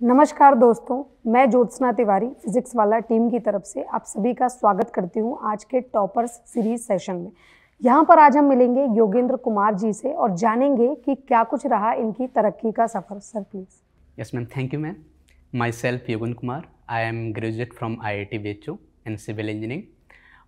नमस्कार दोस्तों, मैं ज्योत्सना तिवारी, फिजिक्स वाला टीम की तरफ़ से आप सभी का स्वागत करती हूँ आज के टॉपर्स सीरीज़ सेशन में। यहाँ पर आज हम मिलेंगे योगेंद्र कुमार जी से और जानेंगे कि क्या कुछ रहा इनकी तरक्की का सफ़र। Sir please yes ma'am thank you ma'am myself Yogendra Kumar I am graduate from I I T बेचो इन सिविल इंजीनियरिंग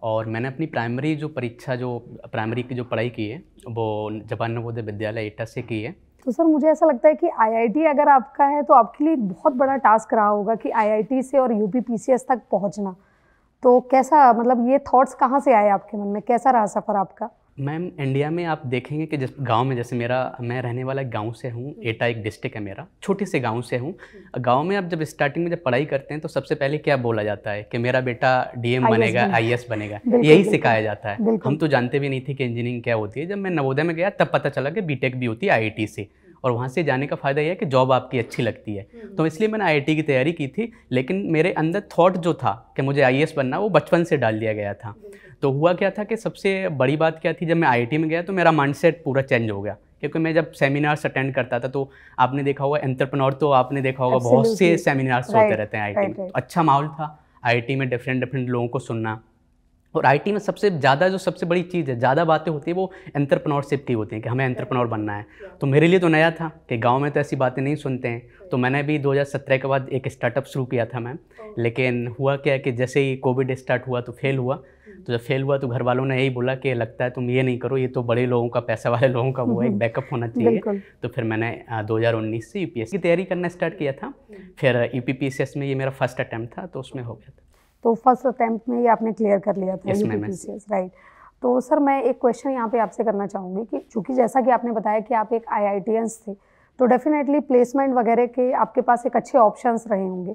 और मैंने अपनी प्राइमरी जो परीक्षा, जो प्राइमरी की जो पढ़ाई की है, वो जवान नवोदय विद्यालय एटा से की है। तो सर मुझे ऐसा लगता है कि आईआईटी अगर आपका है तो आपके लिए बहुत बड़ा टास्क रहा होगा कि आईआईटी से और यूपी पीसीएस तक पहुँचना। तो कैसा मतलब ये थॉट्स कहाँ से आए आपके मन में? कैसा रहा सफ़र आपका? मैम इंडिया में आप देखेंगे कि जिस गाँव में जैसे मेरा मैं रहने वाला गाँव से हूँ एटा एक डिस्ट्रिक्ट है मेरा छोटे से गाँव से हूँ। गाँव में आप जब स्टार्टिंग में जब पढ़ाई करते हैं तो सबसे पहले क्या बोला जाता है कि मेरा बेटा डीएम बनेगा आईएएस बनेगा। यही सिखाया जाता है। हम तो जानते भी नहीं थे कि इंजीनियरिंग क्या होती है। जब मैं नवोदय में गया तब पता चला कि बीटेक भी होती है आईआईटी से। और वहाँ से जाने का फ़ायदा यह है कि जॉब आपकी अच्छी लगती है। तो इसलिए मैंने आई की तैयारी की थी लेकिन मेरे अंदर थाट जो था कि मुझे आई बनना वो बचपन से डाल दिया गया था। तो हुआ क्या था कि सबसे बड़ी बात क्या थी जब मैं आई में गया तो मेरा माइंडसेट पूरा चेंज हो गया। क्योंकि मैं जब सेमिनार्स अटेंड करता था तो आपने देखा होगा एंटरप्रेन्योर तो आपने देखा होगा बहुत से सेमिनार्स होते रहते हैं आई में। तो अच्छा माहौल था आईआईटी में डिफरेंट डिफरेंट लोगों को सुनना। और आईटी में सबसे ज़्यादा जो सबसे बड़ी चीज़ है ज़्यादा बातें होती है वो एंटरप्रनोरशिप की होती हैं कि हमें एंटरप्रनोर बनना है। तो मेरे लिए तो नया था कि गाँव में तो ऐसी बातें नहीं सुनते हैं। तो मैंने भी 2017 के बाद एक स्टार्टअप शुरू किया था मैम। लेकिन हुआ क्या कि जैसे ही कोविड स्टार्ट हुआ तो फेल हुआ। तो जब फेल हुआ तो घर वालों ने यही बोला कि लगता है तुम ये नहीं करो ये तो बड़े लोगों का पैसा वाले लोगों का वो एक बैकअप होना चाहिए। तो फिर मैंने 2019 से यूपीएस की तैयारी करना स्टार्ट किया था। फिर यू में ये मेरा फ़र्स्ट अटैम्प्ट था तो उसमें हो गया था। तो फ़र्स्ट अटैम्प्ट में ही आपने क्लियर कर लिया था yes, राइट तो सर मैं एक क्वेश्चन यहाँ पे आपसे करना चाहूँगी कि चूँकि जैसा कि आपने बताया कि आप एक आई थे तो डेफिनेटली प्लेसमेंट वगैरह के आपके पास एक अच्छे ऑप्शंस रहे होंगे।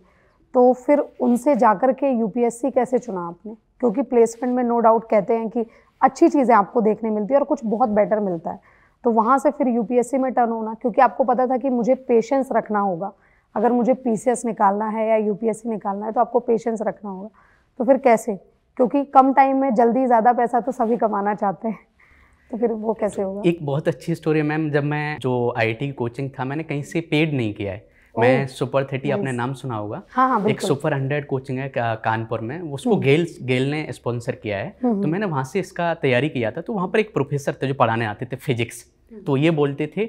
तो फिर उनसे जाकर के यूपीएससी कैसे चुना आपने? क्योंकि प्लेसमेंट में नो डाउट कहते हैं कि अच्छी चीज़ें आपको देखने मिलती है और कुछ बहुत बेटर मिलता है। तो वहाँ से फिर यूपीएससी में टर्न होना क्योंकि आपको पता था कि मुझे पेशेंस रखना होगा। अगर मुझे पीसीएस निकालना है या यूपीएससी निकालना है तो आपको पेशेंस रखना होगा। तो फिर कैसे? क्योंकि कम टाइम में जल्दी ज़्यादा पैसा तो सभी कमाना चाहते हैं। तो फिर वो कैसे होगा? एक बहुत अच्छी स्टोरी है मैम जब मैं जो आई की कोचिंग था मैंने कहीं से पेड नहीं किया है। मैं सुपर थर्टी आपने नाम सुना होगा। हाँ हाँ एक सुपर हंड्रेड कोचिंग है कानपुर में। उसको गेल हम्म। गेल ने स्पॉन्सर किया है। हम्म, तो हम्म। मैंने वहाँ से इसका तैयारी किया था। तो वहाँ पर एक प्रोफेसर थे जो पढ़ाने आते थे फिजिक्स तो ये बोलते थे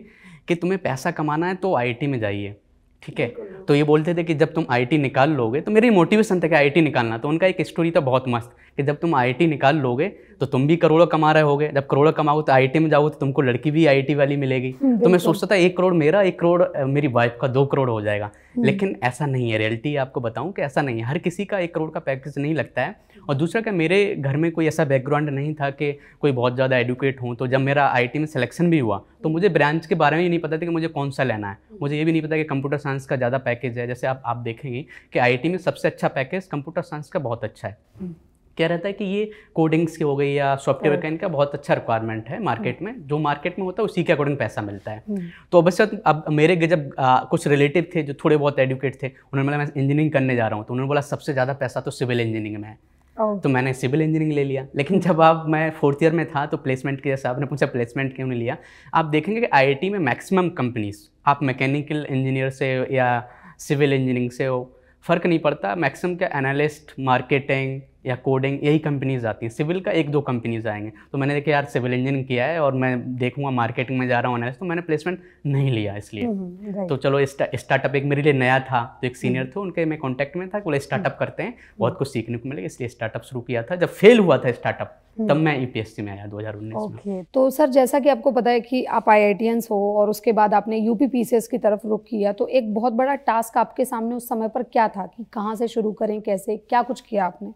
कि तुम्हें पैसा कमाना है तो आईआईटी में जाइए। ठीक है? तो ये बोलते थे कि जब तुम आईटी निकाल लोगे तो मेरी मोटिवेशन था कि आईटी निकालना तो उनका एक स्टोरी था बहुत मस्त, कि जब तुम आईटी निकाल लोगे तो तुम भी करोड़ों कमा रहे होगे। जब करोड़ों कमाओगे तो आईटी में जाओ तो तुमको लड़की भी आईटी वाली मिलेगी। तो मैं सोचता था एक करोड़ मेरा एक करोड़ मेरी वाइफ का दो करोड़ हो जाएगा। हम्म। लेकिन ऐसा नहीं है। रियलिटी आपको बताऊँ कि ऐसा नहीं है। हर किसी का एक करोड़ का पैकेज नहीं लगता है। और दूसरा क्या मेरे घर में कोई ऐसा बैकग्राउंड नहीं था कि कोई बहुत ज़्यादा एडुकेट हूँ। तो जब मेरा आई में सिलेक्शन भी हुआ तो मुझे ब्रांच के बारे में ही नहीं पता था कि मुझे कौन सा लेना है। मुझे ये भी नहीं पता कि कंप्यूटर साइंस का ज़्यादा पैकेज है। जैसे आप आप देखेंगे कि आई में सबसे अच्छा पैकेज कंप्यूटर साइंस का बहुत अच्छा है। हम्म। क्या रहता है कि ये कोडिंग्स की हो गई या सॉफ्टवेयर का इनका बहुत अच्छा रिक्वायरमेंट है मार्केट हम्म। में। जो मार्केट में होता है उसी के अकॉर्डिंग पैसा मिलता है। हम्म। तो अवश्य अब मेरे जब आ, कुछ रिलेटिव थे जो थोड़े बहुत एडुकेट थे उन्होंने बोला मैं इंजीनियरिंग करने जा रहा हूँ। तो उन्होंने बोला सबसे ज़्यादा पैसा तो सिविल इंजीनियरिंग में है। तो मैंने सिविल इंजीनियरिंग ले लिया। लेकिन जब आप मैं फोर्थ ईयर में था तो प्लेसमेंट के जैसे आपने पूछा प्लेसमेंट क्यों नहीं लिया? आप देखेंगे कि आईआईटी में मैक्सिमम कंपनीज़ आप मैकेनिकल इंजीनियर से या सिविल इंजीनियरिंग से हो फ़र्क नहीं पड़ता। मैक्सिमम के एनालिस्ट मार्केटिंग या कोडिंग यही कंपनीज़ आती हैं। सिविल का एक दो कंपनीज़ आएँगे। तो मैंने देखा यार सिविल इंजीनियरिंग किया है और मैं देखूँगा मार्केटिंग में जा रहा हूँ तो मैंने प्लेसमेंट नहीं लिया इसलिए। हम्म, हम्म, तो चलो स्टार्टअप एक मेरे लिए नया था। तो एक सीनियर हम्म। थे उनके मैं कॉन्टैक्ट में था बोले स्टार्टअप करते हैं। बहुत कुछ सीखने को मिलेगा इसलिए स्टार्टअप शुरू किया था। जब फेल हुआ था स्टार्टअप तब मैं यूपीएससी में आया 2019 ओके में। तो सर जैसा कि आपको पता है कि आप आई हो और उसके बाद आपने यूपी पीसीएस की तरफ़ रुख किया तो एक बहुत बड़ा टास्क आपके सामने उस समय पर क्या था कि कहाँ से शुरू करें कैसे क्या कुछ किया आपने?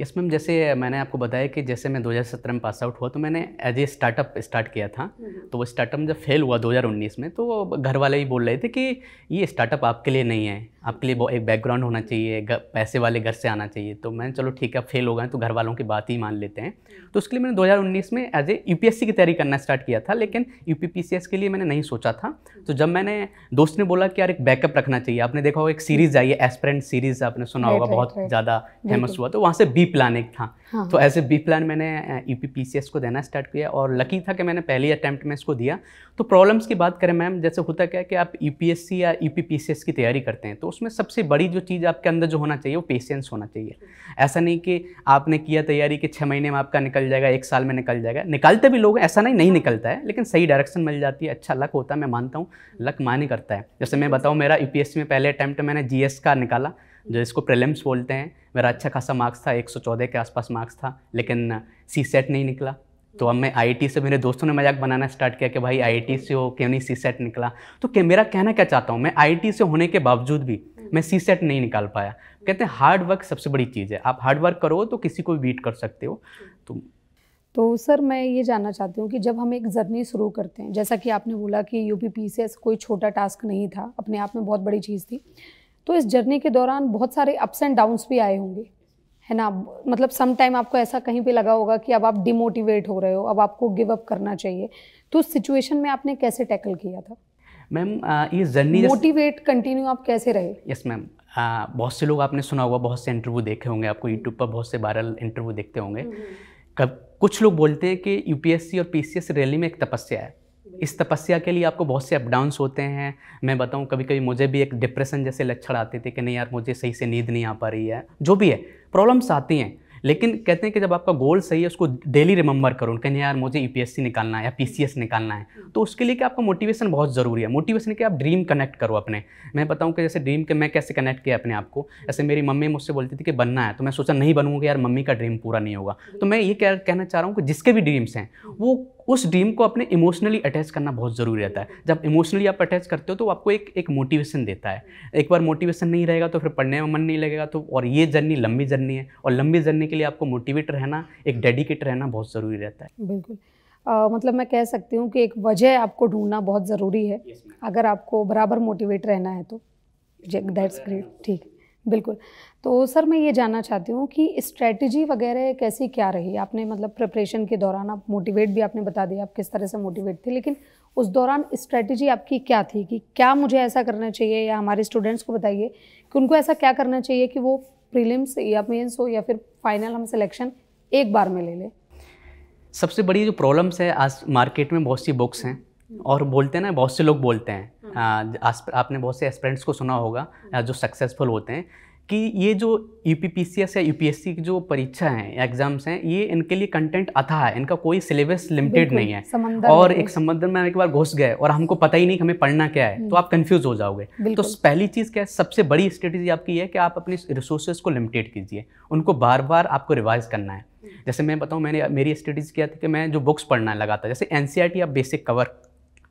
यस मैम जैसे मैंने आपको बताया कि जैसे मैं 2017 में पास आउट हुआ तो मैंने एज ए स्टार्टअप स्टार्ट किया था हम्म। तो वो स्टार्टअप जब फेल हुआ 2019 में तो घर वाले ही बोल रहे थे कि ये स्टार्टअप आपके लिए नहीं है आपके लिए एक बैकग्राउंड होना चाहिए पैसे वाले घर से आना चाहिए। तो मैंने चलो ठीक है फेल हो गए तो घर वालों की बात ही मान लेते हैं। तो उसके लिए मैंने 2019 में एज ए यू की तैयारी करना स्टार्ट किया था लेकिन यूपीपीसीएस के लिए मैंने नहीं सोचा था। तो जब मैंने दोस्त ने बोला कि यार एक बैकअप रखना चाहिए आपने देखा होगा एक सीरीज़ आई है एस्परेंट सीरीज़ आपने सुना होगा बहुत ज़्यादा फ़ेमस हुआ तो वहाँ से बी प्लान एक था। हाँ। तो ऐसे बी प्लान मैंने यू पी को देना स्टार्ट किया और लकी था कि मैंने पहली अटैम्प्ट में इसको दिया। तो प्रॉब्लम्स की बात करें मैम जैसे होता क्या है कि आप यू या यू की तैयारी करते हैं तो उसमें सबसे बड़ी जो चीज़ आपके अंदर जो होना चाहिए वो पेशेंस होना चाहिए। ऐसा नहीं कि आपने किया तैयारी कि छः महीने में आपका निकल जाएगा, एक साल में निकल जाएगा। निकलते भी लोग ऐसा नहीं नहीं निकलता है, लेकिन सही डायरेक्शन मिल जाती है अच्छा लक होता है, मैं मानता हूँ लक मानी करता है। जैसे मैं बताऊँ, मेरा यूपीएससी में पहले अटैम्प्ट मैंने जीएस का निकाला जो इसको प्रिलिम्स बोलते हैं, मेरा अच्छा खासा मार्क्स था 114 के आसपास मार्क्स था, लेकिन सी सेट नहीं निकला। तो अब मैं आई से मेरे दोस्तों ने मज़ाक बनाना स्टार्ट किया कि भाई आई से हो, क्यों नहीं सी सेट निकला? तो मेरा कहना क्या चाहता हूँ, मैं आई से होने के बावजूद भी मैं सी सेट नहीं निकाल पाया। कहते हैं हार्ड वर्क सबसे बड़ी चीज़ है। आप हार्ड वर्क करो तो किसी को भी बीट कर सकते हो। तो तो सर, मैं ये जानना चाहती हूँ कि जब हम एक जर्नी शुरू करते हैं, जैसा कि आपने बोला कि यू पी कोई छोटा टास्क नहीं था, अपने आप में बहुत बड़ी चीज़ थी तो इस जर्नी के दौरान बहुत सारे अप्स एंड डाउन्स भी आए होंगे। है ना? मतलब सम टाइम आपको ऐसा कहीं पे लगा होगा कि अब आप डिमोटिवेट हो रहे हो अब आपको गिव अप करना चाहिए। तो उस सिचुएशन में आपने कैसे टैकल किया था? मैम ये जर्नी मोटिवेट कंटिन्यू आप कैसे रहे? यस मैम बहुत से लोग आपने सुना होगा बहुत से इंटरव्यू देखे होंगे आपको यूट्यूब पर बहुत से वायरल इंटरव्यू देखते होंगे। हम्म। कब कुछ लोग बोलते हैं कि यूपीएससी और पीसीएस रैली में एक तपस्या है। इस तपस्या के लिए आपको बहुत से अप होते हैं। मैं बताऊँ कभी कभी मुझे भी एक डिप्रेशन जैसे लक्षण आते थे कि नहीं यार मुझे सही से नींद नहीं आ पा रही है। जो भी है प्रॉब्लम्स आती हैं। लेकिन कहते हैं कि जब आपका गोल सही है उसको डेली रिमेंबर करो। कहीं यार मुझे ई निकालना है या पीसीएस निकालना है। तो उसके लिए कि आपका मोटिवेशन बहुत ज़रूरी है? मोटिवेशन कि आप ड्रीम कनेक्ट करो अपने। मैं बताऊँ कि जैसे ड्रीम के मैं कैसे कनेक्ट किया अपने आप को? ऐसे मेरी मम्मी मुझसे बोलती थी कि बनना है। तो मैं सोचा नहीं बनूँगा यार मम्मी का ड्रीम पूरा नहीं होगा। तो मैं ये कह, कहना चाह रहा हूँ कि जिसके भी ड्रीम्स हैं वो उस ड्रीम को अपने इमोशनली अटैच करना बहुत ज़रूरी रहता है। जब इमोशनली आप अटैच करते हो तो आपको एक एक मोटिवेशन देता है। एक बार मोटिवेशन नहीं रहेगा तो फिर पढ़ने में मन नहीं लगेगा तो और ये जर्नी लंबी जर्नी है और लंबी जर्नी के लिए आपको मोटिवेट रहना एक डेडिकेट रहना बहुत ज़रूरी रहता है। बिल्कुल। आ, मतलब मैं कह सकती हूँ कि एक वजह आपको ढूंढना बहुत ज़रूरी है। Yes, अगर आपको बराबर मोटिवेट रहना है तो। दैट्स ग्रेट ठीक। बिल्कुल। तो सर, मैं ये जानना चाहती हूँ कि स्ट्रेटजी वगैरह कैसी क्या रही? आपने मतलब प्रिपरेशन के दौरान आप मोटिवेट भी आपने बता दिया आप किस तरह से मोटिवेट थे, लेकिन उस दौरान स्ट्रेटजी आपकी क्या थी कि क्या मुझे ऐसा करना चाहिए या हमारे स्टूडेंट्स को बताइए कि उनको ऐसा क्या करना चाहिए कि वो प्रीलिम्स या मेंस हो या फिर फाइनल हम सिलेक्शन एक बार में ले लें? सबसे बड़ी जो प्रॉब्लम्स है, आज मार्केट में बहुत सी बुक्स हैं और बोलते हैं ना, बहुत से लोग बोलते हैं। आपने बहुत से एस्पिरेंट्स को सुना होगा जो सक्सेसफुल होते हैं कि ये जो यूपीपीसीएस या यू पी एस सी की जो परीक्षा हैं एग्ज़ाम्स हैं ये इनके लिए कंटेंट अथा है इनका कोई सिलेबस लिमिटेड नहीं है। और एक समंदर में एक बार घुस गए और हमको पता ही नहीं कि हमें पढ़ना क्या है तो हम्म। आप कंफ्यूज हो जाओगे। तो पहली चीज़ क्या है सबसे बड़ी स्ट्रेटेजी आपकी है कि आप अपनी रिसोर्सेज को लिमिटेड कीजिए उनको बार बार आपको रिवाइज करना है। हम्म। जैसे मैं बताऊँ मैंने मेरी स्ट्रेटेजी क्या थी कि मैं जो बुक्स पढ़ना लगा था जैसे एन e आप बेसिक कवर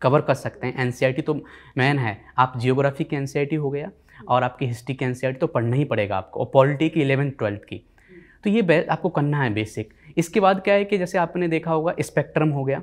कवर कर सकते हैं। एन तो मैन है। आप जियोग्राफी की एन हो गया और आपकी हिस्ट्री की एन तो पढ़ना ही पड़ेगा आपको। और पॉलिटी की इलेवेंथ ट्वेल्थ की। तो ये आपको करना है बेसिक इसके बाद क्या है कि जैसे आपने देखा होगा स्पेक्ट्रम हो गया।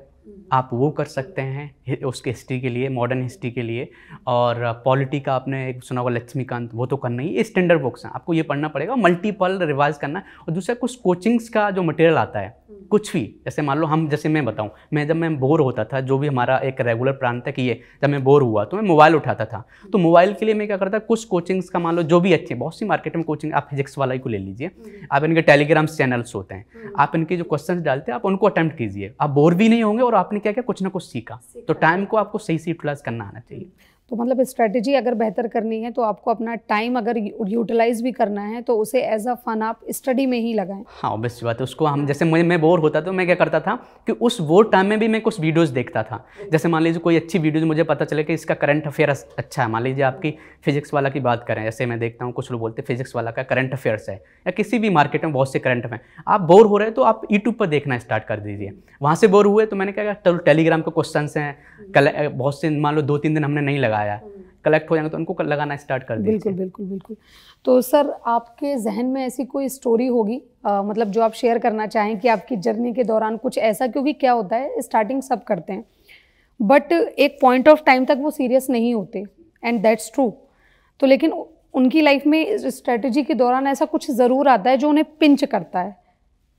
आप वो कर सकते हैं उसके हिस्ट्री के लिए मॉडर्न हिस्ट्री के लिए। और पॉलिटी का आपने एक सुना होगा, लक्ष्मीकांत, वो तो करना ही ये स्टैंडर्ड बुक्स हैं। आपको ये पढ़ना पड़ेगा मल्टीपल रिवाइज करना। और दूसरा कुछ कोचिंग्स का जो मटेरियल आता है कुछ भी जैसे मान लो हम जैसे मैं बताऊँ मैं जब मैं बोर होता था जो भी हमारा एक रेगुलर प्रांत है कि ये जब मैं बोर हुआ तो मैं मोबाइल उठाता था। तो मोबाइल के लिए मैं क्या करता कुछ कोचिंग्स का मान लो जो भी अच्छे बहुत सी मार्केट में कोचिंग आप फिजिक्स वाला ही को ले लीजिए। आप इनके टेलीग्राम्स चैनल्स होते हैं। आप इनके जो क्वेश्चन डालते हैं आप उनको अटैम्प्ट कीजिए। आप बोर भी नहीं होंगे और आपने क्या क्या कुछ ना कुछ सीखा। तो टाइम को आपको सही से यूटिलाइज करना आना चाहिए। तो मतलब स्ट्रेटजी अगर बेहतर करनी है तो आपको अपना टाइम अगर यूटिलाइज भी करना है तो उसे एज अ फन आप स्टडी में ही लगाएँ। हाँ ऑब्वियस बात है, उसको हम जैसे मुझे, मैं बोर होता तो मैं क्या करता था कि उस वो टाइम में भी मैं कुछ वीडियोज़ देखता था। जैसे मान लीजिए कोई अच्छी वीडियोज़ मुझे पता चले कि इसका करंट अफेयर अच्छा है। मान लीजिए आपकी फिजिक्स वाला की बात करें जैसे मैं देखता हूँ, कुछ लोग बोलते फिजिक्स वाला का करंट अफेयर्स है, या किसी भी मार्केट में बहुत से करंट अफेयर आप बोर हो रहे हैं तो आप यूट्यूब पर देखना स्टार्ट कर दीजिए। वहाँ से बोर हुए तो मैंने क्या टेलीग्राम के क्वेश्चन हैं। बहुत से, मान लो दो तीन दिन हमने नहीं लगाया कलेक्ट हो जाएँगे तो उनको लगाना स्टार्ट कर दीजिए। बिल्कुल बिल्कुल बिल्कुल। तो सर, आपके जहन में ऐसी कोई स्टोरी होगी? मतलब जो आप शेयर करना चाहें कि आपकी जर्नी के दौरान कुछ ऐसा, क्योंकि क्या होता है स्टार्टिंग सब करते हैं। बट एक पॉइंट ऑफ़ टाइम तक वो सीरियस नहीं होते एंड दैट्स ट्रू तो लेकिन उनकी लाइफ में स्ट्रेटजी के दौरान ऐसा कुछ ज़रूर आता है जो उन्हें पिंच करता है।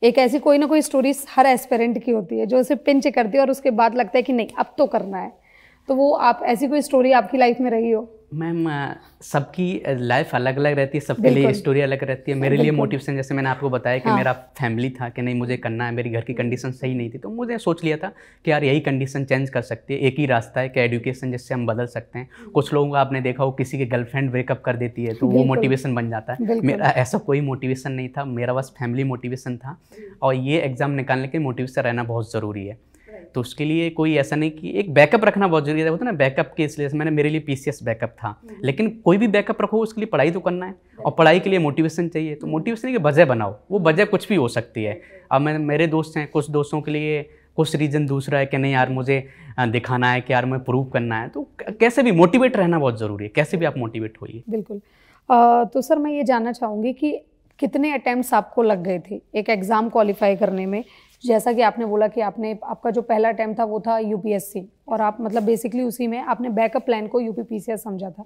एक ऐसी कोई ना कोई स्टोरी हर एस्पेरेंट की होती है, जो उसे पिंच करती है और उसके बाद लगता है कि नहीं, अब तो करना है। तो वो आप ऐसी कोई स्टोरी आपकी लाइफ में रही हो? मैम सबकी लाइफ अलग अलग रहती है सबके लिए स्टोरी अलग रहती है। मेरे लिए मोटिवेशन जैसे मैंने आपको बताया कि हाँ। मेरा फैमिली था कि नहीं मुझे करना है मेरी घर की कंडीशन सही नहीं थी तो मुझे सोच लिया था कि यार यही कंडीशन चेंज कर सकती है। एक ही रास्ता है कि एजुकेशन जिससे हम बदल सकते हैं। कुछ लोगों को आपने देखा हो किसी के गर्लफ्रेंड ब्रेकअप कर देती है तो वो मोटिवेशन बन जाता है। मेरा ऐसा कोई मोटिवेशन नहीं था मेरा बस फैमिली मोटिवेशन था। और ये एग्ज़ाम निकालने के मोटिवेशन रहना बहुत ज़रूरी है। तो उसके लिए कोई ऐसा नहीं कि एक बैकअप रखना बहुत ज़रूरी है। होता है ना बैकअप के इसलिए मैंने मेरे लिए पीसीएस बैकअप था। हम्म। लेकिन कोई भी बैकअप रखो उसके लिए पढ़ाई तो करना है। और पढ़ाई के लिए मोटिवेशन चाहिए। तो मोटिवेशन की वजह बनाओ। वो वजह कुछ भी हो सकती है। अब मैं मेरे दोस्त हैं कुछ दोस्तों के लिए कुछ रीज़न दूसरा है कि नहीं यार मुझे दिखाना है कि यार मैं प्रूव करना है। तो कैसे भी मोटिवेट रहना बहुत ज़रूरी है। कैसे भी आप मोटिवेट होइए। बिल्कुल। तो सर मैं ये जानना चाहूँगी कि कितने अटैम्प्ट आपको लग गए थे एक एग्ज़ाम क्वालिफाई करने में? जैसा कि आपने बोला कि आपने आपका जो पहला अटैम्प्ट था वो था यूपीएससी और आप मतलब बेसिकली उसी में आपने बैकअप प्लान को यूपी समझा था।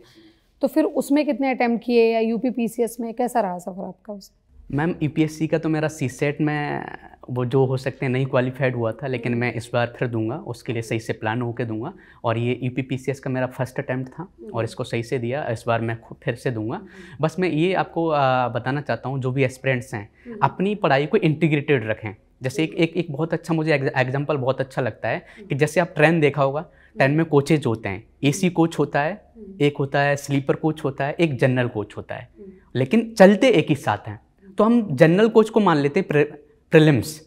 तो फिर उसमें कितने अटैम्प्ट किए या यूपी पीसीएस में कैसा रहा सफ़र आपका उसमें मैम ई का तो मेरा सी सेट में वो जो हो सकते हैं नहीं क्वालिफाइड हुआ था लेकिन मैं इस बार फिर दूँगा उसके लिए सही से प्लान होकर दूँगा और ये ई का मेरा फ़र्स्ट अटैम्प्ट था और इसको सही से दिया इस बार मैं खुद फिर से दूँगा। बस मैं ये आपको बताना चाहता हूँ जो भी एस्पिरेंट्स हैं अपनी पढ़ाई को इंटीग्रेटेड रखें। जैसे एक एक एक बहुत अच्छा मुझे एग्ज़ाम्पल बहुत अच्छा लगता है कि जैसे आप ट्रेन देखा होगा ट्रेन में कोचेज होते हैं। एसी कोच होता है एक होता है स्लीपर कोच होता है एक जनरल कोच होता है। लेकिन चलते एक ही साथ हैं। तो हम जनरल कोच को मान लेते हैं प्रिलिम्स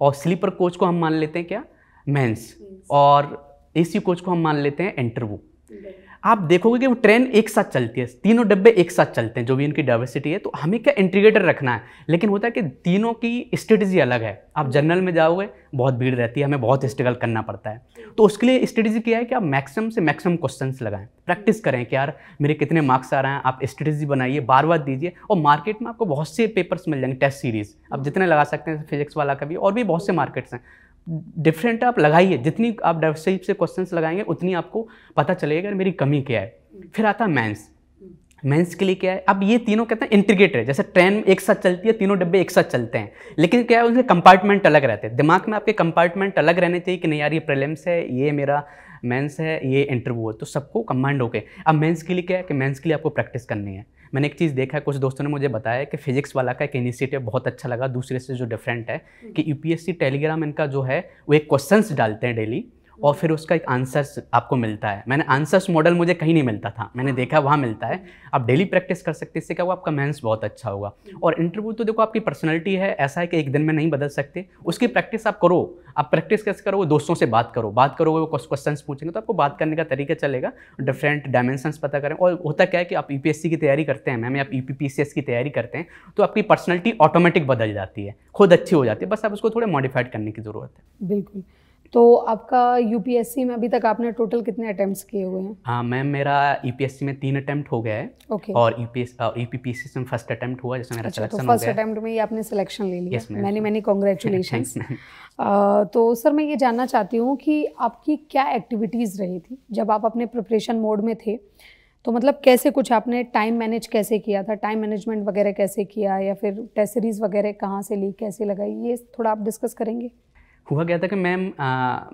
और स्लीपर कोच को हम मान लेते हैं क्या? मेंस और एसी कोच को हम मान लेते हैं इंटरव्यू आप देखोगे कि वो ट्रेन एक साथ चलती है, तीनों डब्बे एक साथ चलते हैं, जो भी इनकी डाइवर्सिटी है तो हमें क्या इंटीग्रेटर रखना है? लेकिन होता है कि तीनों की स्ट्रेटजी अलग है। आप जनरल में जाओगे, बहुत भीड़ रहती है, हमें बहुत स्ट्रगल करना पड़ता है। तो उसके लिए स्ट्रेटजी क्या है कि आप मैक्सिमम से मैक्सिमम क्वेश्चन लगाएँ। प्रैक्टिस करें कि यार, मेरे कितने मार्क्स आ रहे हैं, आप स्ट्रेटजी बनाइए बार बार दीजिए। और मार्केट में आपको बहुत से पेपर्स मिल जाएँगे टेस्ट सीरीज़ आप जितने लगा सकते हैं फिजिक्स वाला का भी और भी बहुत से मार्केट्स हैं। डिफरेंट आप लगाइए, जितनी आप डाइवर्सिटी से क्वेश्चंस लगाएँगे, उतनी आपको पता चलेगा मेरी कमी क्या है। फिर आता है मैंस मेंस के लिए क्या है? अब ये तीनों कहते हैं इंटीग्रेटेड है जैसे ट्रेन एक साथ चलती है, तीनों डब्बे एक साथ चलते हैं। लेकिन क्या है उनके कंपार्टमेंट अलग रहते हैं। दिमाग में आपके कंपार्टमेंट अलग रहने चाहिए कि नहीं, यार ये प्रेलिम्स है, ये मेरा मेंस है, ये इंटरव्यू है। तो सबको कमांड हो गए अब मेंस के लिए क्या है कि मेंस के लिए आपको प्रैक्टिस करनी है। मैंने एक चीज़ देखा है कुछ दोस्तों ने मुझे बताया कि फिजिक्स वाला का एक इनिशिएटिव बहुत अच्छा लगा, दूसरे से जो डिफरेंट है कि यूपीएससी टेलीग्राम इनका जो है, वो एक क्वेश्चंस डालते हैं डेली और फिर उसका एक आंसर्स आपको मिलता है। मैंने आंसर्स मॉडल मुझे कहीं नहीं मिलता था। मैंने देखा वहाँ मिलता है। आप डेली प्रैक्टिस कर सकते इससे क्या हुआ? आपका मेंस बहुत अच्छा होगा। और इंटरव्यू तो देखो आपकी पर्सनैलिटी है। ऐसा है कि एक दिन में नहीं बदल सकते। उसकी प्रैक्टिस आप करो। आप प्रैक्टिस कैसे करो दोस्तों से बात करो। बात करोगे वो क्वेश्चन पूछेंगे तो आपको बात करने का तरीका चलेगा। डिफरेंट डायमेंशंस पता करें। और होता क्या है कि आप यू की तैयारी करते हैं मैम आप यू की तैयारी करते हैं तो आपकी पर्सनैलिटी ऑटोमेटिक बदल जाती है। खुद अच्छी हो जाती है। बस आप उसको थोड़े मॉडिफाइड करने की ज़रूरत है। बिल्कुल। तो आपका यूपीएससी में अभी तक आपने टोटल कितने अटेम्प्ट्स किए हुए हैं? हाँ मैम मेरा यूपीएससी में तीन अटेम्प्ट हो गया है। Okay okay. और यूपीएस यूपीपीसी में फ़र्स्ट अटेम्प्ट हुआ जिसमें मेरा सिलेक्शन अच्छा, तो फ़र्स्ट अटेम्प्ट में ही आपने सिलेक्शन ले लिया। Yes, मैनी मैनी कॉन्ग्रेचुलेशन तो सर मैं ये जानना चाहती हूँ कि आपकी क्या एक्टिविटीज़ रही थी? जब आप अपने प्रिपरेशन मोड में थे तो मतलब कैसे कुछ आपने टाइम मैनेज कैसे किया था? टाइम मैनेजमेंट वगैरह कैसे किया? या फिर टेस्ट सीरीज़ वगैरह कहाँ से ली कैसे लगाई? ये थोड़ा आप डिस्कस करेंगे? हुआ क्या था कि मैम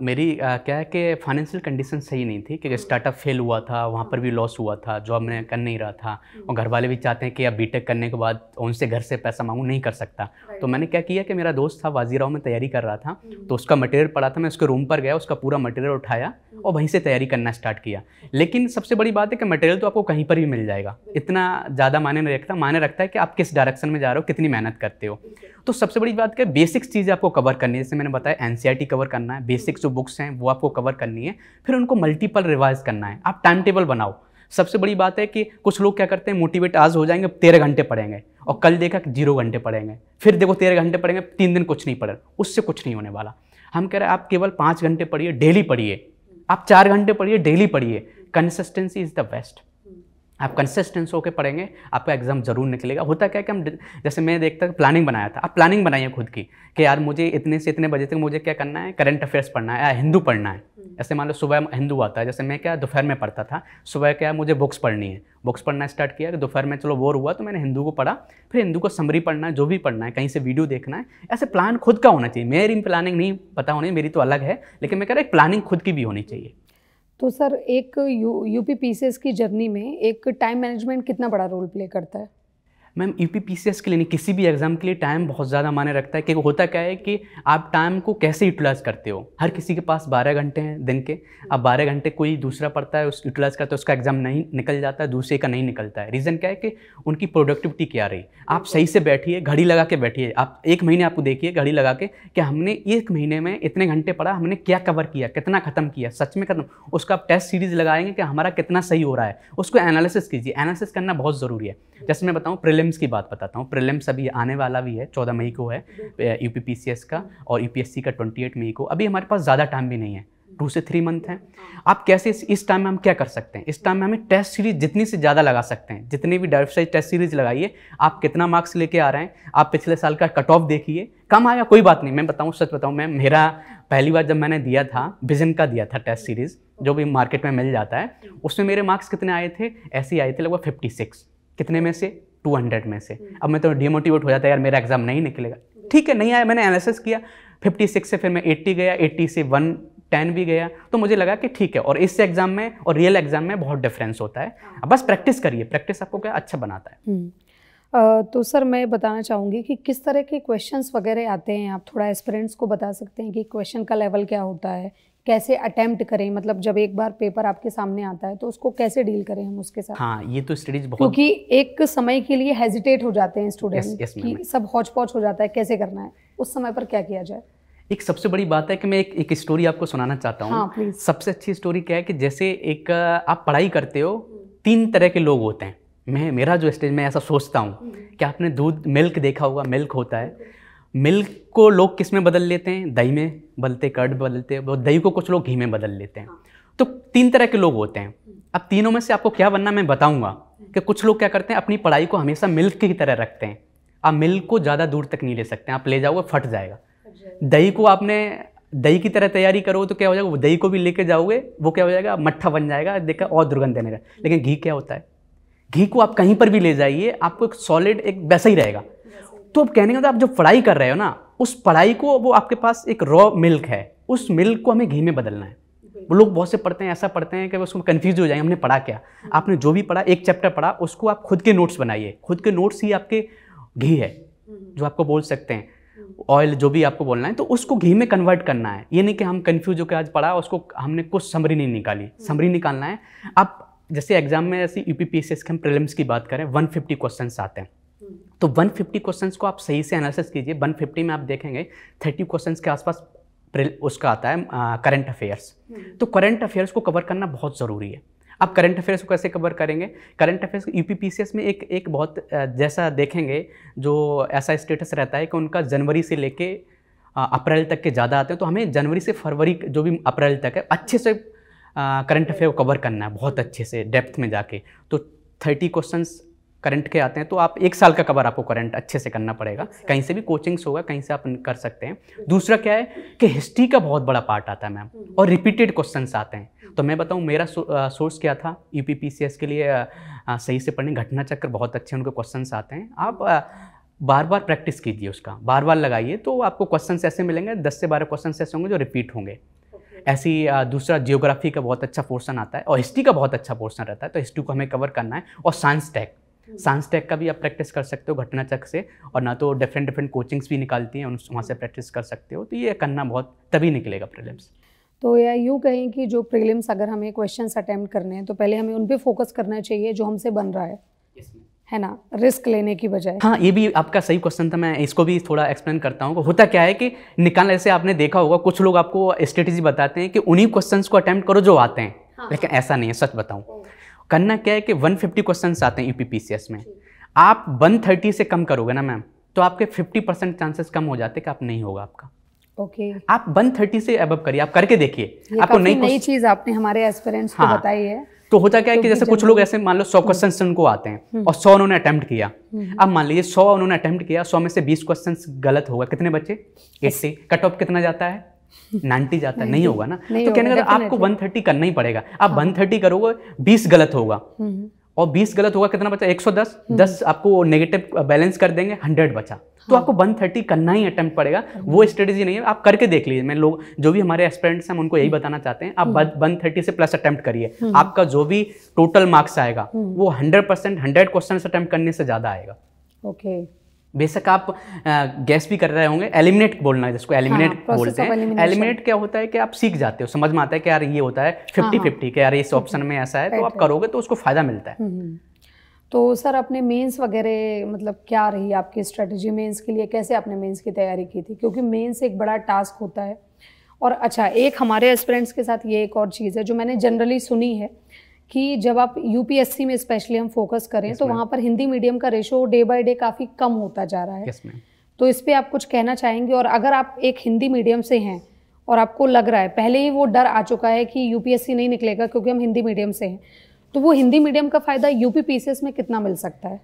मेरी आ, क्या है कि फाइनेंशियल कंडीशन सही नहीं थी क्योंकि स्टार्टअप फेल हुआ था वहाँ पर भी लॉस हुआ था जॉब मैं कर नहीं रहा था। और घर वाले भी चाहते हैं कि अब बीटेक करने के बाद उनसे घर से पैसा मांगू नहीं कर सकता। तो मैंने क्या किया कि मेरा दोस्त था वाजीराव में तैयारी कर रहा था तो उसका मटेरियल पड़ा था मैं उसके रूम पर गया उसका पूरा मटेरियल उठाया और वहीं से तैयारी करना स्टार्ट किया। लेकिन सबसे बड़ी बात है कि मटेरियल तो आपको कहीं पर भी मिल जाएगा। इतना ज़्यादा मायने नहीं रखता। मायने रखता है कि आप किस डायरेक्शन में जा रहे हो कितनी मेहनत करते हो। तो सबसे बड़ी बात क्या बेसिक्स चीज़ें आपको कवर करनी है। जैसे मैंने बताया एन कवर करना है। बेसिक्स जो बुक्स हैं वो आपको कवर करनी है। फिर उनको मल्टीपल रिवाइज करना है। आप टाइम टेबल बनाओ। सबसे बड़ी बात है कि कुछ लोग क्या करते हैं मोटिवेट आज हो जाएँगे तेरह घंटे पढ़ेंगे। और कल देखा ज़ीरो घंटे पढ़ेंगे। फिर देखो तेरह घंटे पढ़ेंगे तीन दिन कुछ नहीं पढ़े। उससे कुछ नहीं होने वाला। हम कह रहे हैं आप केवल पाँच घंटे पढ़िए डेली पढ़िए। आप चार घंटे पढ़िए डेली पढ़िए. कंसिस्टेंसी इज़ द बेस्ट आप कंसिस्टेंस होकर पढ़ेंगे आपका एग्ज़ाम ज़रूर निकलेगा। होता क्या है कि हम जैसे मैं देखता प्लानिंग बनाया था। आप प्लानिंग बनाइए खुद की कि यार मुझे इतने से इतने बजे तक मुझे क्या करना है? करंट अफेयर्स पढ़ना है या हिंदू पढ़ना है। हम्म। ऐसे मान लो सुबह हिंदू आता है जैसे मैं क्या दोपहर में पढ़ता था सुबह क्या मुझे बुक्स पढ़नी है। बुक्स पढ़ना स्टार्ट किया दोपहर में चलो बोर हुआ तो मैंने हिंदू को पढ़ा फिर हिंदू को समरी पढ़ना है जो भी पढ़ना है कहीं से वीडियो देखना है। ऐसे प्लान खुद का होना चाहिए। मेरी प्लानिंग नहीं पता होनी मेरी तो अलग है लेकिन मैं कह रहा एक प्लानिंग खुद की भी होनी चाहिए। तो सर एक यू, यूपी पीसीएस की जर्नी में एक टाइम मैनेजमेंट कितना बड़ा रोल प्ले करता है? मैम यू पी के लिए नहीं, किसी भी एग्ज़ाम के लिए टाइम बहुत ज़्यादा माने रखता है क्योंकि होता क्या है कि आप टाइम को कैसे यूटिलाइज करते हो? हर किसी के पास बारह घंटे हैं दिन के। अब बारह घंटे कोई दूसरा पढ़ता है, उस यूटिलाइज करता है, उसका एग्ज़ाम नहीं निकल जाता है दूसरे का नहीं निकलता है। रीज़न क्या है कि उनकी प्रोडक्टिविटी क्या रही? आप सही से बैठिए, घड़ी लगा के बैठिए। आप एक महीने आपको देखिए घड़ी लगा के कि हमने एक महीने में इतने घंटे पढ़ा, हमने क्या कवर किया, कितना ख़त्म किया, सच में खत्म। उसका आप टेस्ट सीरीज़ लगाएँगे कि हमारा कितना सही हो रहा है। उसको एनालिसिस कीजिए। एनालिसिस करना बहुत ज़रूरी है। जैसे मैं बताऊँ प्रिलिम्स की बात बताता हूँ। प्रिलिम्स अभी आने वाला भी है चौदह मई को है यू पी का और यूपीएससी का ट्वेंटी मई को। अभी हमारे पास ज़्यादा टाइम भी नहीं है टू से थ्री मंथ हैं। आप कैसे इस टाइम में हम क्या कर सकते हैं? इस टाइम में हमें टेस्ट सीरीज़ जितनी से ज़्यादा लगा सकते हैं जितनी भी डायरेक्ट टेस्ट सीरीज़ लगाइए आप कितना मार्क्स लेके आ रहे हैं आप पिछले साल का कट ऑफ़ देखिए कम आया कोई बात नहीं। मैं बताऊँ सच बताऊँ मैं मेरा पहली बार जब मैंने दिया था विजन का दिया था टेस्ट सीरीज़ जो भी मार्केट में मिल जाता है उसमें मेरे मार्क्स कितने आए थे? ऐसे आए थे लगभग फिफ्टी कितने में से? टू हंड्रेड में से। अब मैं तो डिमोटिवेट हो जाता है यार मेरा एग्ज़ाम नहीं निकलेगा। ठीक है नहीं आया मैंने एनालिसिस किया फिफ्टी सिक्स से फिर मैं एट्टी गया एट्टी से वन टेन भी गया तो मुझे लगा कि ठीक है और इस एग्ज़ाम में और रियल एग्ज़ाम में बहुत डिफरेंस होता है। अब बस प्रैक्टिस करिए प्रैक्टिस आपको क्या अच्छा बनाता है। हम्म। तो सर मैं बताना चाहूँगी कि किस तरह के क्वेश्चंस वगैरह आते हैं? आप थोड़ा एस्पिरेंट्स को बता सकते हैं कि क्वेश्चन का लेवल क्या होता है कैसे अटेम्प्ट करें? मतलब जब एक बार पेपर आपके सामने आता है तो उसको कैसे डील करें हम उसके साथ? हाँ ये तो स्टडीज़ बहुत क्योंकि एक समय के लिए हेजिटेट हो जाते हैं स्टूडेंट yes, yes, कि सब हौच पौच हो जाता है कैसे करना है? उस समय पर क्या किया जाए? एक सबसे बड़ी बात है कि मैं एक एक स्टोरी आपको सुनाना चाहता हूँ। हाँ, सबसे अच्छी स्टोरी क्या है कि जैसे एक आप पढ़ाई करते हो तीन तरह के लोग होते हैं। मैं मेरा जो स्टेज में ऐसा सोचता हूँ हम्म। कि आपने दूध मिल्क देखा होगा मिल्क होता है। मिल्क को लोग किसमें बदल लेते हैं? दही में बदलते कर्ड बदलते हैं दही को कुछ लोग घी में बदल लेते हैं। तो तीन तरह के लोग होते हैं। अब तीनों में से आपको क्या बनना मैं बताऊँगा कि कुछ लोग क्या करते हैं अपनी पढ़ाई को हमेशा मिल्क की तरह रखते हैं। आप मिल्क को ज़्यादा दूर तक नहीं ले सकते आप ले जाओगे फट जाएगा। दही को आपने दही की तरह तैयारी करो तो क्या हो जाएगा? वो दही को भी लेके जाओगे वो क्या हो जाएगा? मट्ठा बन जाएगा देखा और दुर्गंध देने का लेकिन घी क्या होता है? घी को आप कहीं पर भी ले जाइए आपको एक सॉलिड एक वैसा ही रहेगा। तो अब कहने का मतलब आप जो पढ़ाई कर रहे हो ना, उस पढ़ाई को वो आपके पास एक रॉ मिल्क है। उस मिल्क को हमें घी में बदलना है। वो लोग बहुत से पढ़ते हैं, ऐसा पढ़ते हैं कि उसको कंफ्यूज हो जाएँगे, हमने पढ़ा क्या? आपने जो भी पढ़ा, एक चैप्टर पढ़ा, उसको आप खुद के नोट्स बनाइए। खुद के नोट्स ही आपके घी है, जो आपको बोल सकते हैं। ऑयल जो भी आपको बोलना है तो उसको घी में कन्वर्ट करना है। ये नहीं कि हम कन्फ्यूज़ होकर आज पढ़ा, उसको हमने कुछ समरी नहीं निकाली। समरी निकालना है। आप जैसे एग्ज़ाम में ऐसे U P P S S के हम प्रिलिम्स की बात करें 150 क्वेश्चन आते हैं। तो 150 क्वेश्चंस को आप सही से एनालिसिस कीजिए। 150 में आप देखेंगे 30 क्वेश्चंस के आसपास उसका आता है करंट अफेयर्स हम्म। तो करंट अफेयर्स को कवर करना बहुत ज़रूरी है। आप करंट अफेयर्स को कैसे कवर करेंगे? करंट अफेयर्स यू पी में एक एक बहुत जैसा देखेंगे जो ऐसा स्टेटस रहता है कि उनका जनवरी से लेके अप्रैल तक के ज़्यादा आते हैं। तो हमें जनवरी से फरवरी जो भी अप्रैल तक है अच्छे से करंट अफेयर को कवर करना है बहुत अच्छे से डेप्थ में जाके। तो थर्टी क्वेश्चंस करंट के आते हैं तो आप एक साल का कवर आपको करंट अच्छे से करना पड़ेगा। कहीं से भी कोचिंग्स होगा कहीं से आप कर सकते हैं। दूसरा क्या है कि हिस्ट्री का बहुत बड़ा पार्ट आता है मैम हम्म। और रिपीटेड क्वेश्चन आते हैं। तो मैं बताऊँ मेरा सोर्स क्या था? यूपीपीसीएस के लिए सही से पढ़ने घटना चक्र बहुत अच्छे उनके क्वेश्चन आते हैं। आप बार बार प्रैक्टिस कीजिए उसका बार बार लगाइए तो आपको क्वेश्चन ऐसे मिलेंगे दस से बारह क्वेश्चन ऐसे होंगे जो रिपीट होंगे। ऐसी दूसरा जियोग्राफी का बहुत अच्छा पोर्सन आता है और हिस्ट्री का बहुत अच्छा पोर्सन रहता है तो हिस्ट्री को हमें कवर करना है और साइंस टैग साइंस टेक का भी आप प्रैक्टिस कर सकते हो घटना चक से और ना तो डिफरेंट डिफरेंट कोचिंग्स भी निकालती हैं वहाँ से प्रैक्टिस कर सकते हो। तो ये करना बहुत तभी निकलेगा प्रीलिम्स तो या यूँ कहें कि जो प्रीलिम्स अगर हमें क्वेश्चन अटैम्प्ट करने हैं तो पहले हमें उन पर फोकस करना चाहिए जो हमसे बन रहा है। है ना? रिस्क लेने की बजाय। हाँ ये भी आपका सही क्वेश्चन था मैं इसको भी थोड़ा एक्सप्लेन करता हूँ। होता क्या है कि निकालने से आपने देखा होगा कुछ लोग आपको स्ट्रेटेजी बताते हैं कि उन्हीं क्वेश्चंस को अटैम्प्ट करो जो आते हैं। हाँ। लेकिन ऐसा नहीं है सच बताऊँ। करना क्या है कि 150 क्वेश्चन आते हैं यूपीपीसीएस में। आप 130 से कम करोगे ना मैम तो आपके 50 परसेंट चांसेस कम हो जाते कि आप नहीं होगा आपका। ओके। okay. आप 130 से अब करिए आप करके देखिए। आपको नई नई चीज़ आपने हमारे एस्पिरेंट्स को हाँ, बताई है। तो होता क्या है कि जैसे कुछ लोग ऐसे मान लो सौ क्वेश्चन हम्म। उनको आते हैं हम्म। और सौ उन्होंने अटेम्प्ट किया। हम्म। अब मान लीजिए सौ उन्होंने अटेम्प्ट किया सौ में से बीस क्वेश्चन गलत होगा। कितने बच्चे? एट्टी कट ऑफ़ कितना जाता है? नाइन्टी जाता है नहीं होगा ना। तो कहने का आपको वन थर्टी करना ही पड़ेगा। आप वन हाँ। थर्टी करोगे बीस गलत होगा। और 20 गलत होगा कितना बचा? 110 10 आपको नेगेटिव बैलेंस कर देंगे 100 बचा। तो हाँ। आपको 130 करना ही अटेम्प्ट पड़ेगा। वो स्ट्रेटेजी नहीं है। आप करके देख लीजिए। मैं लोग जो भी हमारे एस्पिरेंट्स हैं हम उनको यही हम्म। बताना चाहते हैं आप वन थर्टी से प्लस अटेम्प्ट करिए। हम्म। आपका जो भी टोटल मार्क्स आएगा हम्म। वो hundred percent hundred question attempt करने से ज़्यादा आएगा। ओके बेशक आप गैस भी कर रहे होंगे। एलिमिनेट बोलना है जिसको एलिमिनेट हाँ, बोलते हैं। एलिमिनेट क्या होता है कि आप सीख जाते हो समझ में आता है कि यार ये होता है फिफ्टी फिफ्टी हाँ, कि यार इस ऑप्शन में ऐसा है तो आप करोगे तो उसको फ़ायदा मिलता है। तो सर अपने मेंस वगैरह मतलब क्या रही आपकी स्ट्रेटजी मेंस के लिए? कैसे आपने मेंस की तैयारी की थी? क्योंकि मेंस एक बड़ा टास्क होता है। और अच्छा एक हमारे एस्पिरेंट्स के साथ ये एक और चीज़ है जो मैंने जनरली सुनी है। कि जब आप यूपीएससी में स्पेशली हम फोकस करें yes, तो वहाँ पर हिंदी मीडियम का रेशो डे बाय डे काफ़ी कम होता जा रहा है। Yes, तो इस पर आप कुछ कहना चाहेंगे? और अगर आप एक हिंदी मीडियम से हैं और आपको लग रहा है पहले ही वो डर आ चुका है कि यूपीएससी नहीं निकलेगा क्योंकि हम हिंदी मीडियम से हैं तो वो हिंदी मीडियम का फ़ायदा यूपी पीसीएस में कितना मिल सकता है?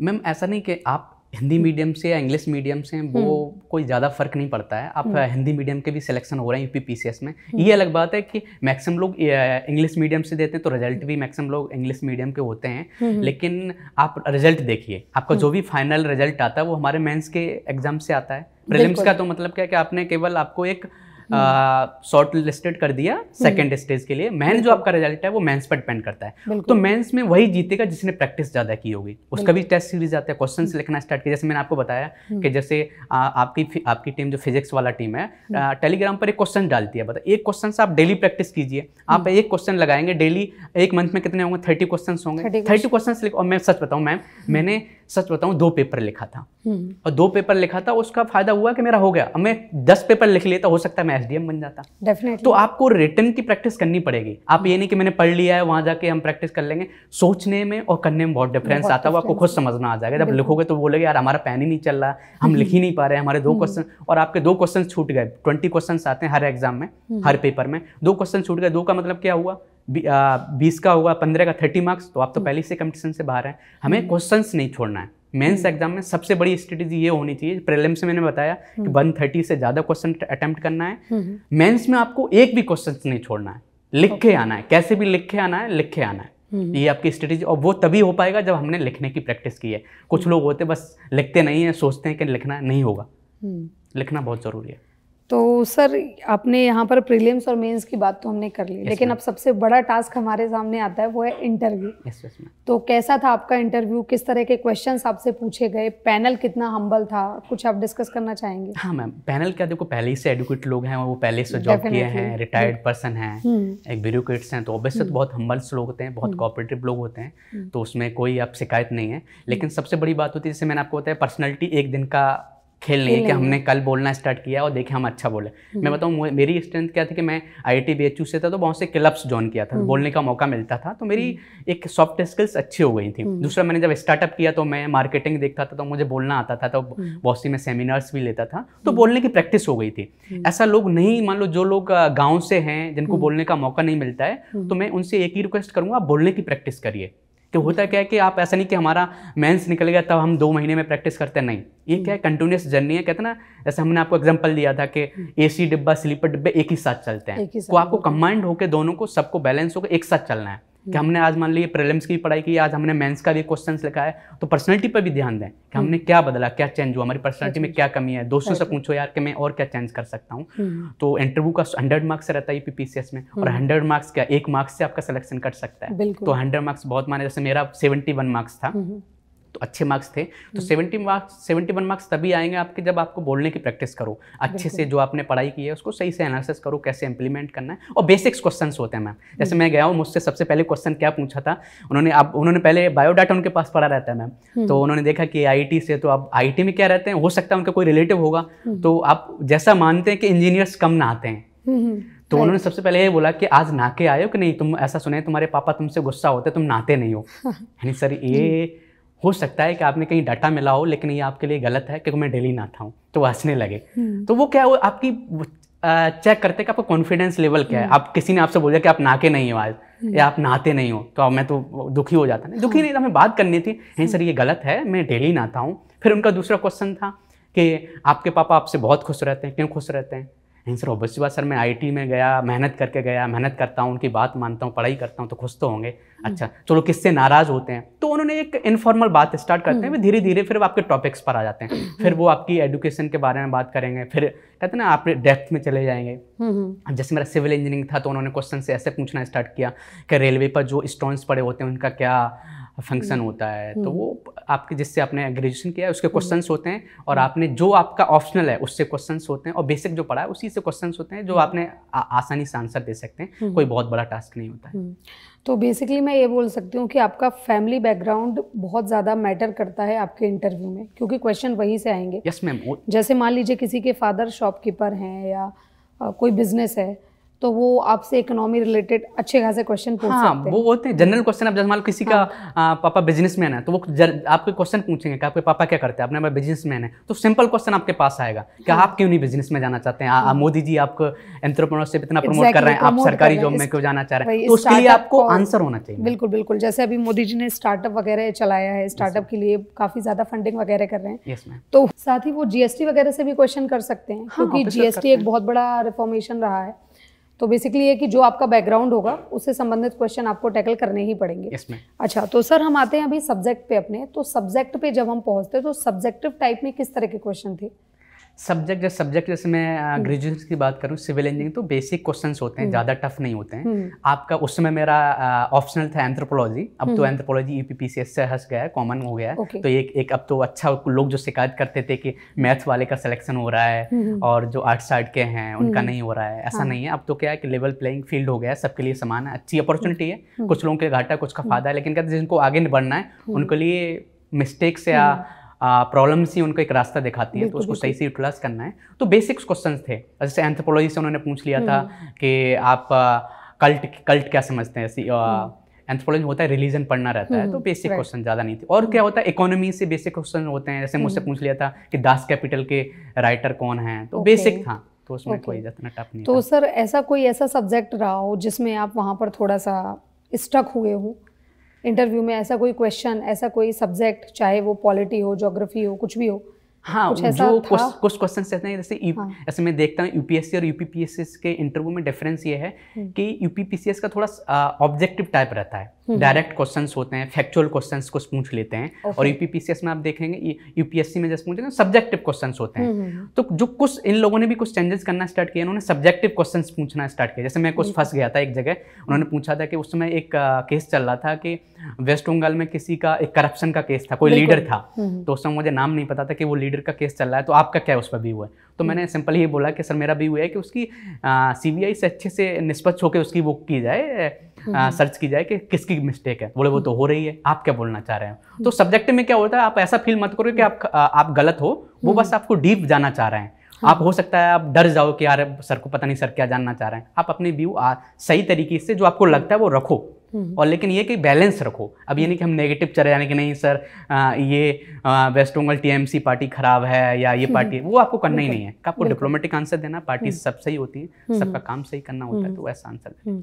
मैम ऐसा नहीं कि आप हिंदी मीडियम से या इंग्लिश मीडियम से वो हम्म। कोई ज़्यादा फ़र्क नहीं पड़ता है। आप हम्म। हिंदी मीडियम के भी सिलेक्शन हो रहे हैं यूपी पीसीएस में। हम्म। ये अलग बात है कि मैक्सिमम लोग इंग्लिश मीडियम से देते हैं तो रिज़ल्ट भी मैक्सिमम लोग इंग्लिश मीडियम के होते हैं। लेकिन आप रिज़ल्ट देखिए। आपका जो भी फाइनल रिज़ल्ट आता है वो हमारे मेन्स के एग्ज़ाम से आता है। प्रीलिम्स का तो मतलब क्या कि आपने केवल आपको एक शॉर्ट लिस्टेड कर दिया सेकेंड स्टेज के लिए। मैन जो आपका रिज़ल्ट है वो मेंस पर डिपेंड करता है। तो मेंस में वही जीतेगा जिसने प्रैक्टिस ज़्यादा की होगी। उसका भी टेस्ट सीरीज़ आता है क्वेश्चन लिखना स्टार्ट किया। जैसे मैंने आपको बताया कि जैसे आपकी आपकी टीम जो फिजिक्स वाला टीम है टेलीग्राम पर एक क्वेश्चन डालती है। बता एक क्वेश्चन आप डेली प्रैक्टिस कीजिए। आप एक क्वेश्चन लगाएँगे डेली एक मंथ में कितने होंगे? थर्टी क्वेश्चन होंगे। थर्टी क्वेश्चन और मैं सच बताऊँ मैम मैंने सच बताऊँ दो पेपर लिखा था। हम्म। और दो पेपर लिखा था उसका फ़ायदा हुआ कि मेरा हो गया। अब मैं दस पेपर लिख लेता हो सकता है मैं एसडीएम बन जाता। डेफिनेटली तो आपको रिटर्न की प्रैक्टिस करनी पड़ेगी। आप ये नहीं कि मैंने पढ़ लिया है वहाँ जाके हम प्रैक्टिस कर लेंगे। सोचने में और करने में बहुत डिफरेंस आता है आपको खुद समझना आ जाएगा। जब लिखोगे तो बोलोगे यार हमारा पेन ही नहीं चल रहा हम लिख ही नहीं पा रहे हमारे दो क्वेश्चन हम्म। और आपके दो क्वेश्चन छूट गए। ट्वेंटी क्वेश्चन आते हैं हर एग्ज़ाम में हम्म। हर पेपर में। दो क्वेश्चन छूट गए दो का मतलब क्या हुआ? बीस का होगा पंद्रह का थर्टी मार्क्स तो आप तो पहले से कंपटीशन से बाहर हैं। हमें क्वेश्चन नहीं छोड़ना है। Mains exam hmm. में सबसे बड़ी स्ट्रेटेजी ये होनी चाहिए। प्रीलिम्स से मैंने बताया कि वन हम्म। थर्टी से ज़्यादा क्वेश्चन अटैम्प्ट करना है। Mains hmm. में आपको एक भी क्वेश्चन नहीं छोड़ना है। लिख के आना है। कैसे भी लिख के आना है लिख के आना है। ये आपकी स्ट्रेटेजी और वो तभी हो पाएगा जब हमने लिखने की प्रैक्टिस की है। कुछ लोग होते बस लिखते नहीं है सोचते हैं कि लिखना नहीं होगा। लिखना बहुत ज़रूरी है। तो सर आपने यहाँ पर प्रीलिम्स और मेंस की बात तो हमने कर ली। Yes, लेकिन अब सबसे बड़ा टास्क हमारे सामने आता है वो है इंटरव्यू yes, yes, तो कैसा था आपका इंटरव्यू किस तरह के क्वेश्चंस आपसे पूछे गए? पैनल कितना हम्बल था? कुछ आप डिस्कस करना चाहेंगे? हाँ मैम पैनल क्या देखो पहले से एडुकेट लोग हैं वो पहले से जॉब किए हैं रिटायर्ड पर्सन हैं एक ब्यूरोक्रेट्स हैं तो ऑब्वियसली तो हम्म। बहुत हम्बल्स लोग होते हैं बहुत कॉपरेटिव हम्म। लोग होते हैं हम्म। तो उसमें कोई आप शिकायत नहीं है। लेकिन सबसे बड़ी बात होती है जैसे मैंने आपको बताया पर्सनैलिटी एक दिन का खेल नहीं है कि हमने कल बोलना स्टार्ट किया और देखे हम अच्छा बोले। मैं हम्म। बताऊँ मेरी स्ट्रेंथ क्या थी कि मैं आई बी से था तो बहुत से क्लब्स ज्वाइन किया था। हम्म। बोलने का मौका मिलता था तो मेरी हम्म। एक सॉफ्ट स्किल्स अच्छी हो गई थी। दूसरा मैंने जब स्टार्टअप किया तो मैं मार्केटिंग देखता था तो मुझे बोलना आता था तो बहुत सी मैं सेमिनार्स भी लेता था तो बोलने की प्रैक्टिस हो गई थी। ऐसा लोग नहीं मान लो जो लोग गाँव से हैं जिनको बोलने का मौका नहीं मिलता है तो मैं उनसे एक ही रिक्वेस्ट करूँगा बोलने की प्रैक्टिस करिए। कि होता क्या है कि आप ऐसा नहीं कि हमारा मेंस निकल गया तब हम दो महीने में प्रैक्टिस करते हैं। नहीं ये क्या है कंटिन्यूस जर्नी है। कहते ना जैसे हमने आपको एग्जांपल दिया था कि एसी डिब्बा स्लीपर डिब्बे एक ही साथ चलते हैं। तो आपको कंबाइंड होकर दोनों को सबको बैलेंस होकर एक साथ चलना है। कि हमने आज मान लीजिए प्रीलिम्स की पढ़ाई की आज हमने मेंस का भी क्वेश्चन लिखा है तो पर्सनलिटी पर भी ध्यान दें कि हमने हम्म। क्या बदला क्या चेंज हुआ हमारी पर्सनलिटी में क्या कमी है? दोस्तों से पूछो यार कि मैं और क्या चेंज कर सकता हूँ? हम्म। तो इंटरव्यू का हंड्रेड मार्क्स रहता है पीपीसीएस में और हंड्रेड हम्म। मार्क्स क्या एक मार्क्स से आपका सिलेक्शन कर सकता है। तो हंड्रेड मार्क्स बहुत माने जैसे मेरा सेवेंटी मार्क्स था। अच्छे मार्क्स थे। तो seventy marks seventy one marks तभी आएँगे आपके जब आपको बोलने की प्रैक्टिस करो। अच्छे से जो आपने पढ़ाई की है उसको सही से एनालिसिस करो कैसे इंप्लीमेंट करना है। और बेसिक्स क्वेश्चन होते हैं मैम जैसे मैं गया हूँ मुझसे सबसे पहले क्वेश्चन क्या पूछा था? उन्होंने अब उन्होंने पहले बायोडाटा उनके पास पढ़ा रहता है मैम हम्म। तो उन्होंने देखा कि आई से तो आप आई में क्या रहते हैं? हो सकता है उनका कोई रिलेटिव होगा। हम्म। तो आप जैसा मानते हैं कि इंजीनियर्स कम नहाते हैं। हम्म, तो उन्होंने सबसे पहले ये बोला कि आज नहा आए हो कि नहीं? तुम ऐसा सुने तुम्हारे पापा तुमसे गुस्सा होते तुम नहाते नहीं हो। यानी सर ये हो सकता है कि आपने कहीं डाटा मिला हो लेकिन ये आपके लिए गलत है क्योंकि मैं डेली ना था तो वो हंसने लगे हम्म। तो वो क्या वो आपकी चेक करते हैं कि आपका कॉन्फिडेंस लेवल क्या है हम्म। आप किसी ने आपसे बोला कि आप नाके नहीं हो आज हम्म। या आप नहाते नहीं हो तो मैं तो दुखी हो जाता नहीं दुखी हाँ। नहीं हमें बात करनी थी नहीं सर ये गलत है मैं डेली नहाता हूँ फिर उनका दूसरा क्वेश्चन था कि आपके पापा आपसे बहुत खुश रहते हैं क्यों खुश रहते हैं नहीं सर ऑब्वियसली बात सर मैं आईटी में गया मेहनत करके गया मेहनत करता हूँ उनकी बात मानता हूँ पढ़ाई करता हूँ तो खुश तो होंगे हम्म। अच्छा चलो किससे नाराज़ होते हैं तो उन्होंने एक इनफॉर्मल बात स्टार्ट करते हैं हम्म। धीरे धीरे फिर वो आपके टॉपिक्स पर आ जाते हैं हम्म। फिर वो आपकी एजुकेशन के बारे में बात करेंगे फिर कहते हैं ना आप डेप्थ में चले जाएँगे जैसे मेरा सिविल इंजीनियरिंग था तो उन्होंने क्वेश्चन से ऐसे पूछना स्टार्ट किया कि रेलवे पर जो स्टोन्स पड़े होते हैं उनका क्या फ़ंक्शन हम्म। होता है तो हम्म। वो आपके जिससे आपने ग्रेजुएशन किया है उसके क्वेश्चंस हम्म। होते हैं और आपने जो आपका ऑप्शनल है उससे क्वेश्चंस होते हैं और बेसिक जो पढ़ा है उसी से क्वेश्चंस होते हैं जो आपने आसानी से आंसर दे सकते हैं कोई बहुत बड़ा टास्क नहीं होता है तो बेसिकली मैं ये बोल सकती हूँ कि आपका फैमिली बैकग्राउंड बहुत ज़्यादा मैटर करता है आपके इंटरव्यू में क्योंकि क्वेश्चन वहीं से आएँगे यस मैम जैसे मान लीजिए किसी के फादर शॉपकीपर हैं या कोई बिज़नेस है तो वो आपसे इकोनॉमी रिलेटेड अच्छे खासे क्वेश्चन पूछ हाँ, सकते हैं। वो होते हैं जनरल क्वेश्चन अब जैसे मान लो किसी हाँ. का आ, पापा बिजनेसमैन है तो वो जर, आपके क्वेश्चन पूछेंगे कि आपके पापा क्या करते हैं? अपने बिजनेसमैन है। तो सिंपल क्वेश्चन आपके पास आएगा कि हाँ. आप क्यों नहीं बिज़नेस में जाना चाहते हैं? हाँ. मोदी जी आपको एंटरप्रेन्योरशिप इतना प्रमोट कर रहे हैं आप सरकारी जॉब में क्यों जाना चाह रहे हैं? तो उसके लिए आपको आंसर होना चाहिए। बिल्कुल बिल्कुल जैसे अभी मोदी जी ने स्टार्टअप वगैरह चलाया है स्टार्टअप के लिए काफ़ी ज़्यादा फंडिंग वगैरह कर रहे हैं। तो साथ ही वो जीएसटी वगैरह से भी क्वेश्चन कर सकते हैं क्योंकि जीएसटी एक बहुत बड़ा रिफॉर्मेशन रहा है। तो बेसिकली ये कि जो आपका बैकग्राउंड होगा उससे संबंधित क्वेश्चन आपको टैकल करने ही पड़ेंगे। Yes, अच्छा तो सर हम आते हैं अभी सब्जेक्ट पे अपने। तो सब्जेक्ट पे जब हम पहुँचते तो सब्जेक्टिव टाइप में किस तरह के क्वेश्चन थे? सब्जेक्ट जैसे सब्जेक्ट जैसे मैं ग्रेजुएशन हम्म। की बात करूँ सिविल इंजीनियरिंग तो बेसिक क्वेश्चंस होते हैं हम्म। ज़्यादा टफ नहीं होते हैं। हम्म। आपका उस समय मेरा ऑप्शनल था एंथ्रोपोलॉजी अब तो एंथ्रोपोलॉजी यू से हंस गया है कॉमन हो गया है। तो एक एक अब तो अच्छा लोग जो शिकायत करते थे कि मैथ वाले का सिलेक्शन हो रहा है और जो आर्ट साइड के हैं उनका नहीं हो रहा है ऐसा हाँ। नहीं है। अब तो क्या है कि लेवल प्लेइंग फ़ील्ड हो गया है सबके लिए समान है अच्छी अपॉर्चुनिटी है कुछ लोगों के घाटा कुछ का फ़ायदा है लेकिन कहते जिनको आगे बढ़ना है उनके लिए मिस्टेक्स या प्रॉब्लम्स ही उनको एक रास्ता दिखाती है तो उसको सही से यूटिलाइज करना है। तो बेसिक्स क्वेश्चन थे। जैसे एंथ्रोपोलॉजी से उन्होंने पूछ लिया था हम्म। कि आप कल्ट कल्ट क्या समझते हैं? ऐसी एंथ्रोपोलॉजी होता है रिलीजन पढ़ना रहता है तो बेसिक हम्म, क्वेश्चन ज़्यादा नहीं थे। और क्या होता है? इकोनॉमी से बेसिक क्वेश्चन होते हैं। जैसे मुझसे हम्म। पूछ लिया था कि दास कैपिटल के राइटर कौन हैं? तो बेसिक था तो उसमें कोई इतना टफ नहीं तो सर ऐसा कोई ऐसा सब्जेक्ट रहा हो जिसमें आप वहाँ पर थोड़ा सा स्टक हुए हो? इंटरव्यू में ऐसा कोई क्वेश्चन ऐसा कोई सब्जेक्ट चाहे वो पॉलिटी हो जोग्राफी हो कुछ भी हो हाँ कुछ जो कुछ क्वेश्चन रहते हैं जैसे हाँ. ऐसे मैं देखता हूँ यूपीएससी और यूपीपीएससी के इंटरव्यू में डिफरेंस ये है हम्म। कि यूपीपीसीएस का थोड़ा ऑब्जेक्टिव टाइप रहता है डायरेक्ट क्वेश्चन होते हैं फैक्चुअल क्वेश्चन कुछ पूछ लेते हैं। Okay. और यूपीपीसीएस में आप देखेंगे यूपीएससी में जैसे पूछे सब्जेक्टिव क्वेश्चन होते हैं। हम्म, तो जो कुछ इन लोगों ने भी कुछ चेंजेस करना स्टार्ट किया उन्होंने सब्जेक्टिव क्वेश्चंस पूछना स्टार्ट किया। जैसे मैं कुछ फंस गया था एक जगह उन्होंने पूछा था कि उस समय एक केस चल रहा था कि वेस्ट बंगाल में किसी का एक करप्शन का केस था कोई लीडर था। तो उस समय मुझे नाम नहीं पता था कि वो लीडर का केस चल रहा है तो आपका क्या उस पर भी हुआ है? तो मैंने सिंपल ये बोला कि सर मेरा भी हुआ है कि उसकी सीबीआई से अच्छे से निष्पक्ष होकर उसकी वो की जाए सर्च की जाए कि किसकी मिस्टेक है। बोले वो तो हो रही है आप क्या बोलना चाह रहे हैं? तो सब्जेक्ट में क्या होता है आप ऐसा फील मत करो कि आप आप गलत हो वो बस आपको डीप जाना चाह रहे हैं। आप हो। सकता है आप डर जाओ कि यार सर को पता नहीं सर क्या जानना चाह रहे हैं। आप अपने व्यू सही तरीके से जो आपको लगता है वो रखो। हम्म। और लेकिन ये कि बैलेंस रखो। अब ये नहीं कि हम नेगेटिव चले जाने कि नहीं सर आ, ये वेस्ट बंगाल टीएमसी पार्टी खराब है या ये पार्टी हम्म। वो आपको करना ही नहीं है। आपको डिप्लोमेटिक आंसर देना पार्टी हम्म। सब सही होती है सबका काम सही करना होता है तो वैसा आंसर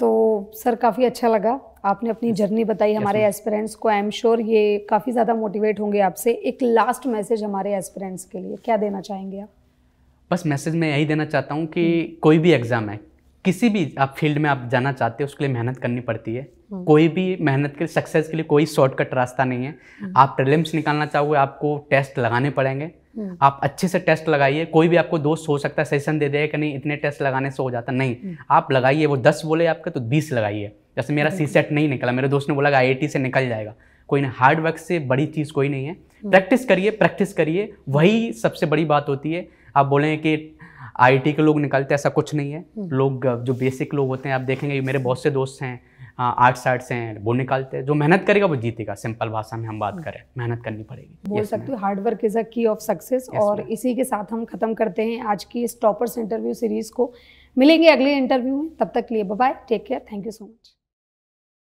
तो सर काफ़ी अच्छा लगा। आपने अपनी जर्नी बताई हमारे एस्पिरेंट्स को। आई एम श्योर ये काफ़ी ज़्यादा मोटिवेट होंगे आपसे। एक लास्ट मैसेज हमारे एस्पिरेंट्स के लिए क्या देना चाहेंगे आप? बस मैसेज मैं यही देना चाहता हूँ कि कोई भी एग्ज़ाम है किसी भी आप फ़ील्ड में आप जाना चाहते हो उसके लिए मेहनत करनी पड़ती है। हम्म। कोई भी मेहनत के सक्सेस के लिए कोई शॉर्टकट रास्ता नहीं है। हम्म। आप प्रिलिम्स निकालना चाहोगे आपको टेस्ट लगाने पड़ेंगे। आप अच्छे से टेस्ट लगाइए कोई भी आपको दोस्त हो सकता है सेशन दे देगा कि नहीं इतने टेस्ट लगाने से हो जाता नहीं आप लगाइए वो दस बोले आपके तो बीस लगाइए। जैसे मेरा सी सेट नहीं निकला मेरे दोस्त ने बोला आई से निकल जाएगा। कोई नहीं हार्ड वर्क से बड़ी चीज़ कोई नहीं है। प्रैक्टिस करिए प्रैक्टिस करिए। वही सबसे बड़ी बात होती है आप बोलें कि आईटी के लोग निकलते ऐसा कुछ नहीं है। हम्म। लोग जो बेसिक लोग होते हैं आप देखेंगे मेरे बहुत से दोस्त हैं। आर्ट्स साइड से वो निकालते हैं। जो मेहनत करेगा वो जीतेगा। सिंपल भाषा में हम बात करें। मेहनत करनी पड़ेगी। बोल सकते हो हार्ड वर्क इज़ अ की ऑफ़ सक्सेस और इसी के साथ हम खत्म करते हैं आज की इस टॉपर्स इंटरव्यू सीरीज़ को। मिलेंगे अगले इंटरव्यू में। तब तक लिए bye take care thank you so much